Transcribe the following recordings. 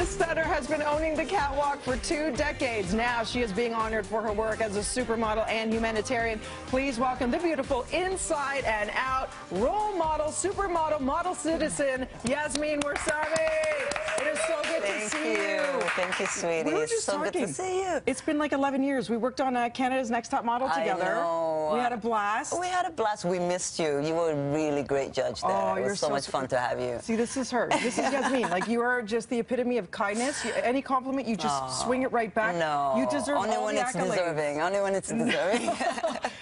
This stunner has been owning the catwalk for two decades. Now she is being honored for her work as a supermodel and humanitarian. Please welcome the beautiful inside and out role model, supermodel, model citizen, Yasmin Warsame. Thank see you. you. Thank you, sweetie. We were it's just so talking. good to see you. It's been like 11 years. We worked on uh, Canada's Next Top Model I together. know. We had a blast. We had a blast. We missed you. You were a really great judge there. Oh, it was you're so, so much sweet. fun to have you. See, this is her. This is Yasmin. Like you are just the epitome of kindness. You, any compliment, you just swing it right back. No. you deserve it. Only all when the it's accolades. deserving. Only when it's deserving.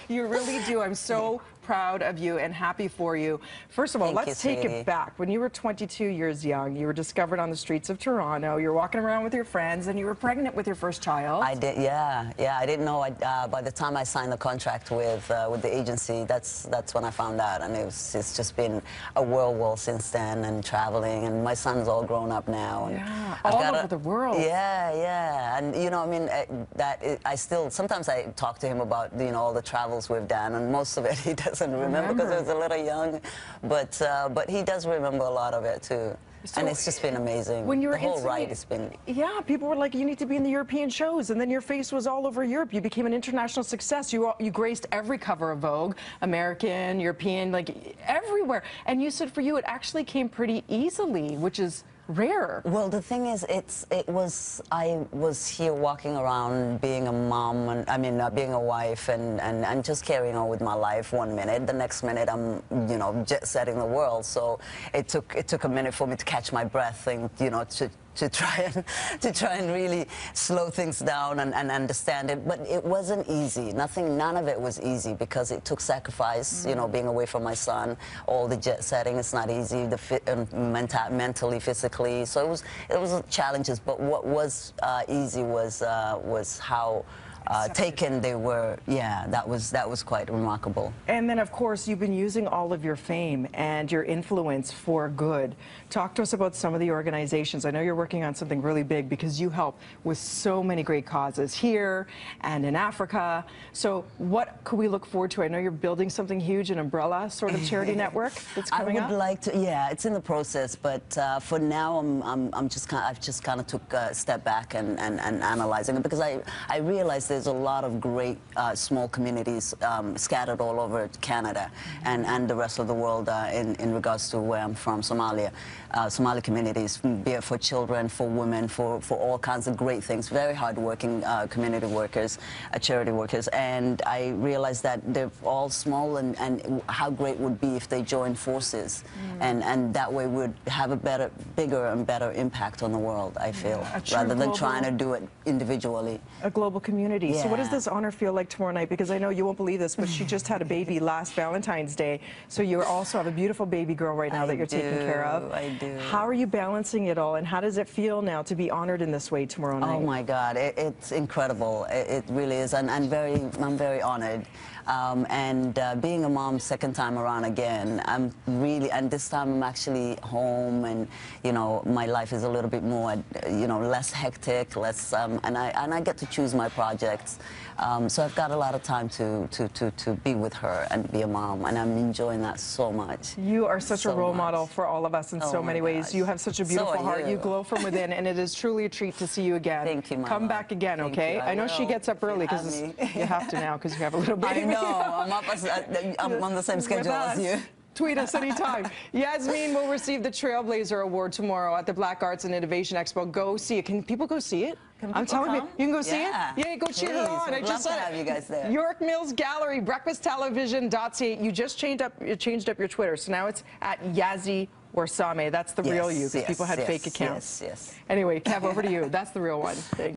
You really do. I'm so proud of you and happy for you. First of all, Thank let's you, take sweetie. it back. When you were 22 years young, you were discovered on the streets of Toronto. You're walking around with your friends, and you were pregnant with your first child. I did, yeah, yeah. I didn't know. I, uh, by the time I signed the contract with uh, with the agency, that's that's when I found out, and it was, it's just been a whirlwind since then, and traveling, and my son's all grown up now. And Yeah, all over the world. Yeah, yeah, and you know, I mean, that it, I still sometimes I talk to him about you know all the travels we've done, and most of it he doesn't remember because he was a little young, but uh, but he does remember a lot of it too. So, and it's just been amazing. When you were the whole ride has been Yeah, people were like, you need to be in the European shows, and then your face was all over Europe. You became an international success. You you graced every cover of Vogue, American, European, like everywhere. And you said for you, it actually came pretty easily, which is rare. Well, the thing is, it's it was I was here walking around being a mom and I mean uh, being a wife and, and and just carrying on with my life. One minute, the next minute, I'm you know jet setting the world. So it took it took a minute for me to catch my breath and you know to to try and to try and really slow things down and, and understand it. But it wasn't easy. Nothing, none of it was easy because it took sacrifice. You know, being away from my son, all the jet setting. It's not easy. The fit, um, menta- mentally, physically. So it was it was challenges. But what was uh, easy was uh, was how. Uh, taken they were yeah that was that was quite remarkable And then, of course, you've been using all of your fame and your influence for good. Talk to us about some of the organizations. I know you're working on something really big because you help with so many great causes here and in Africa. So, what could we look forward to? I know you're building something huge, an umbrella sort of charity network that's coming I would up. like to. Yeah, it's in the process, but uh, for now, I'm, I'm, I'm just kind. I've just kind of took a step back and, and, and analyzing it because I, I there's a lot of great uh, small communities um, scattered all over Canada and, and the rest of the world uh, in, in regards to where I'm from, Somalia. Uh, Somali communities, be it for children, for women, for, for all kinds of great things. Very hardworking uh, community workers, uh, charity workers, and I realized that they're all small, and, and how great would be if they joined forces, Mm. and and that way would have a better, bigger and better impact on the world. I feel rather than trying to do it individually. a global community. So, what does this honor feel like tomorrow night? Because I know you won't believe this, but she just had a baby last Valentine's Day. So, you also have a beautiful baby girl right now I that you're taking care of. I do. How are you balancing it all, and how does it feel now to be honored in this way tomorrow night? Oh my God, it, it's incredible. It, it really is, and, and very, I'm very honored. Um, and uh, being a mom second time around again, I'm really, and this time I'm actually home, and you know, my life is a little bit more, you know, less hectic, less, um, and I and I get to choose my projects. Um, so I've got a lot of time to, to, to, to be with her and be a mom, and I'm enjoying that so much. You are such a role much. model for all of us in Oh so many ways. You have such a beautiful are heart. You. you. glow from within, and it is truly a treat to see you again. Thank you, my Come back again, Thank okay? you, I know she gets up early because you have to now because you have a little baby. I know, I'm up, uh, I'm on the same schedule as you. Tweet us anytime. Yasmin will receive the Trailblazer Award tomorrow at the Black Arts and Innovation Expo. Go see it. Can people go see it? I'm telling you, you can go see it. Yeah, go cheer her on. I just love to said have you guys there. York Mills Gallery, breakfasttelevision.ca. You just changed up, you changed up your Twitter, so now it's at Yazzie Warsame. That's the real you because yes, people had yes, fake accounts. yes, yes. Anyway, Kev, over to you. That's the real one. Thanks.